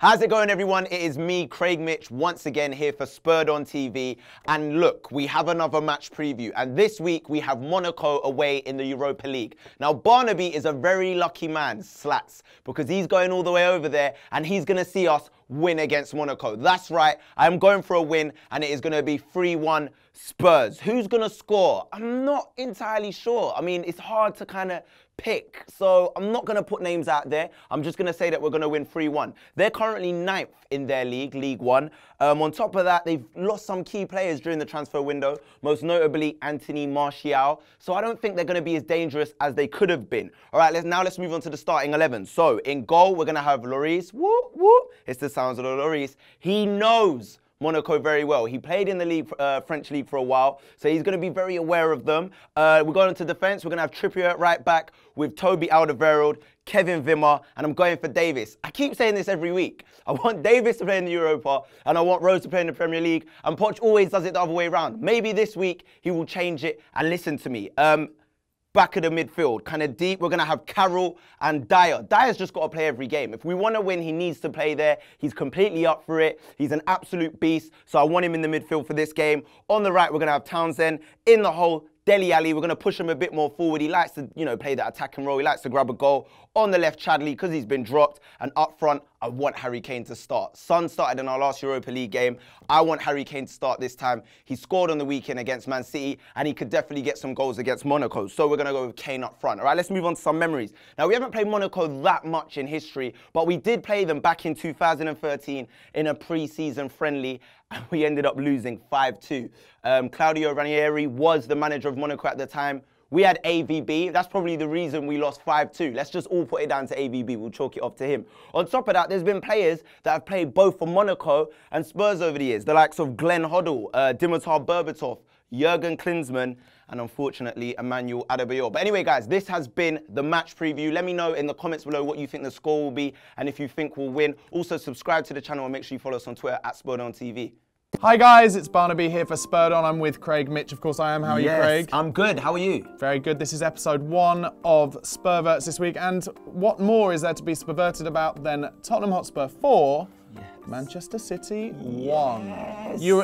How's it going, everyone? It is me, Craig Mitch, once again here for Spurred on TV. And look, we have another match preview. And this week we have Monaco away in the Europa League. Now, Barnaby is a very lucky man, slats, because he's going all the way over there and he's going to see us win against Monaco. That's right, I'm going for a win and it is going to be 3 1 Spurs. Who's going to score? I'm not entirely sure. I mean, it's hard to kind of pick. So I'm not going to put names out there. I'm just going to say that we're going to win 3 1. They're currently ninth in their league, League One. Um, on top of that, they've lost some key players during the transfer window, most notably Anthony Martial. So I don't think they're going to be as dangerous as they could have been. All right, let's, now let's move on to the starting 11. So in goal, we're going to have Lloris. Whoop, whoop. It's the sounds of. He knows Monaco very well. He played in the league, uh, French league for a while, so he's going to be very aware of them. Uh, we're going into defence. We're going to have Trippier at right back with Toby Alderweireld, Kevin Wimmer, and I'm going for Davies. I keep saying this every week. I want Davies to play in the Europa, and I want Rose to play in the Premier League, and Poch always does it the other way around. Maybe this week he will change it and listen to me. Um, back of the midfield, kind of deep. We're going to have Carroll and Dier. Dier's just got to play every game. If we want to win, he needs to play there. He's completely up for it. He's an absolute beast, so I want him in the midfield for this game. On the right, we're going to have Townsend. In the hole, Dele Alli, we're going to push him a bit more forward. He likes to, you know, play that attacking role. He likes to grab a goal. On the left, Chadli, because he's been dropped. And up front, I want Harry Kane to start. Son started in our last Europa League game. I want Harry Kane to start this time. He scored on the weekend against Man City, and he could definitely get some goals against Monaco. So we're going to go with Kane up front. All right, let's move on to some memories. Now, we haven't played Monaco that much in history, but we did play them back in 2013 in a pre-season friendly, and we ended up losing 5-2. Um, Claudio Ranieri was the manager of Monaco at the time. We had AVB. That's probably the reason we lost 5-2. Let's just all put it down to AVB. We'll chalk it off to him. On top of that, there's been players that have played both for Monaco and Spurs over the years. The likes of Glenn Hoddle, uh, Dimitar Berbatov, Jurgen Klinsmann, and unfortunately, Emmanuel Adebayor. But anyway, guys, this has been the match preview. Let me know in the comments below what you think the score will be and if you think we'll win. Also, subscribe to the channel and make sure you follow us on Twitter at TV. Hi guys, it's Barnaby here for Spurred On. I'm with Craig Mitch, of course I am. How are yes, you, Craig? I'm good. How are you? Very good. This is episode one of Spurverts this week. And what more is there to be spurverted about than Tottenham Hotspur 4, yes. Manchester City 1? Yes. You were